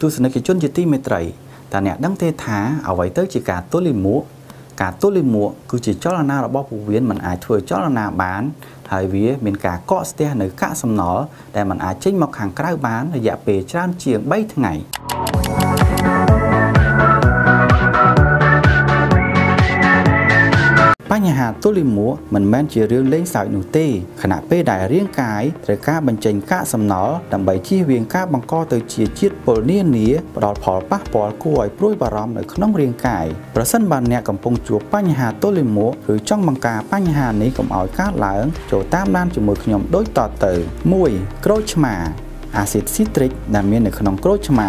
ទស្សនិកជនជាទីមេត្រីតើអ្នកដឹងទេថាអ្វីទៅជាការទល់លាមកការទល់លាមកគឺជាចលនារបស់ពោះវៀនមិនអាចធ្វើចលនាបាន ហើយវាមានការកកស្ទះនៅកាកសំណល់ដែលមិនអាចចេញមកខាងក្រៅបានរយៈពេលច្រើនជាង3ថ្ងៃ បញ្ហាទល់លាមកមិនមែនជារឿងលេងសើចនោះទេខណៈពេលដែលរាងកាយត្រូវការបញ្ចេញកាកសំណល់ដើម្បីជៀសវាងការបង្កទៅជាជាតិពុលនានាផ្ដល់ផលប៉ះពាល់គួរឲ្យព្រួយបារម្ភនៅក្នុងរាងកាយប្រសិនបើអ្នកកំពុងជួបបញ្ហាទល់លាមកឬចង់បង្ការបញ្ហានេះកុំឲ្យកើតឡើងចូលតាមដានជាមួយខ្ញុំដូចតទៅ1ក្រូចឆ្មាអាស៊ីតស៊ីត្រិកដែលមាននៅក្នុងក្រូចឆ្មា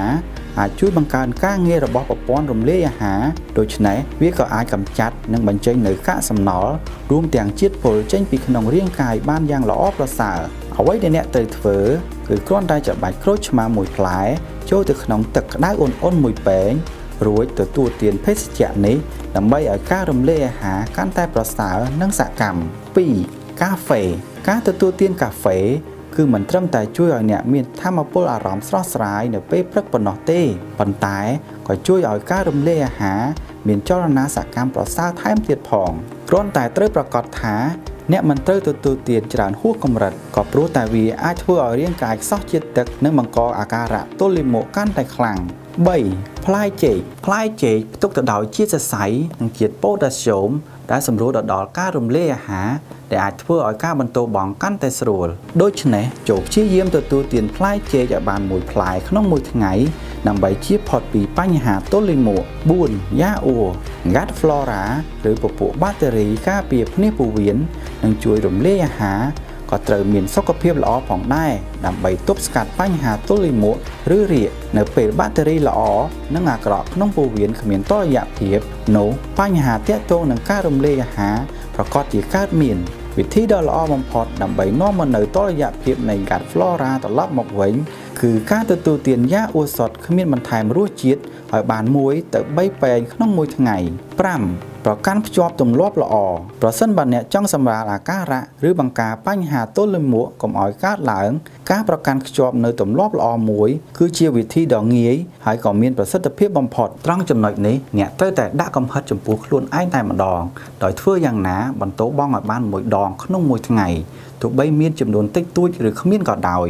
អាចជួយបង្កើនការងាររបស់ប្រព័ន្ធរំលាយអាហារដូច្នេះវាក៏អាចកម្ចាត់និងបញ្ចេញនៅកាកសំណល់រួមទាំងជាតិពុលចេញពីក្នុងរាងកាយបានយ៉ាងល្អប្រសើរអ្វីដែលអ្នកត្រូវធ្វើគឺគ្រាន់តែច្របាច់ក្រូចឆ្មាមួយផ្លែចូលទៅក្នុងទឹកក្តៅអ៊ុនៗមួយពែងរួចទទួលទានភេសជ្ជៈនេះដើម្បីឲ្យការរំលាយអាហារកាន់តែប្រសើរនិងសកម្ម2កាហ្វេការទទួលទានកាហ្វេ គឺមិនត្រឹមតែជួយឲ្យអ្នកមានធម៌ពលអារម្មណ៍ស្រស់ស្រាយនៅពេលព្រឹកប៉ុណ្ណោះទេប៉ុន្តែក៏ជួយឲ្យការរំលាយអាហារមានចលនាសកម្មប្រសើរថែមទៀតផងគ្រាន់តែត្រូវប្រកាសថាអ្នកមិនត្រូវទទួលទានច្រើនហួសកម្រិតក៏ព្រោះតែវាអាចធ្វើឲ្យរាងកាយខ្សោះជាតិទឹកនិងបង្កអាការៈទល់លាមកកាន់តែខ្លាំង 3ផ្លែចេកផ្លែចេកផ្ទុកទៅដោយជាតិសរសៃនិងជាតិប៉ូតាស្យូមដែលសម្រួលទៅដល់ការរំលាយអាហារដែលអាចធ្វើឲ្យការបន្តបង់កាន់តែស្រួលដូច្នេះចូលព្យាយាមទទួលទានផ្លែចេកឲ្យបានមួយផ្លែក្នុងមួយថ្ងៃដើម្បីជៀសផុតពីបញ្ហាទល់លាមក4យ៉ាអ៊ូ GAT Flora ឬពពួកបាក់តេរីការពារភ្នាសពោះវៀននិងជួយរំលាយអាហារ ក៏ត្រូវមានសុខភាពល្អផងដែរដើម្បីទប់ស្កាត់បញ្ហាទល់លាមកឬរាគនៅពេលបាក់តេរីល្អនិងអាក្រក់ក្នុងពោះវៀនគ្មានតលយៈភាពនោះបញ្ហាទាក់ទងនឹងការរំលាយអាហារប្រកាសជាកើតមានវិធីដ៏ល្អបំផុតដើម្បីនាំមកនៅតុល្យភាពនៃ GAT Flora ត្រឡប់មកវិញគឺការទទួលទានយ៉ាអ៊ូសុតគ្មានបន្ថែមរសជាតិឲ្យបាន1ទៅ3ពែងក្នុងមួយថ្ងៃ5 ប្រកាន់ភ្ជាប់ទម្លាប់ល្អប្រសិនបើអ្នកចង់សម្រាលអាការៈឬបង្ការបញ្ហាទល់លាមកកុំឲ្យកើតឡើង ការប្រកាន់ភ្ជាប់នៅទម្លាប់ល្អមួយ គឺជាវិធីដ៏ងាយហើយក៏មានប្រសិទ្ធភាពបំផុតត្រង់ចំណុចនេះអ្នកត្រូវតែដាក់កំហិតចំពោះខ្លួនឯងតែម្ដងដោយធ្វើយ៉ាងណាបន្តបងឲ្យបានមួយដងក្នុងមួយថ្ងៃទោះបីមានចំនួនតិចតួចឬគ្មានក៏ដោយ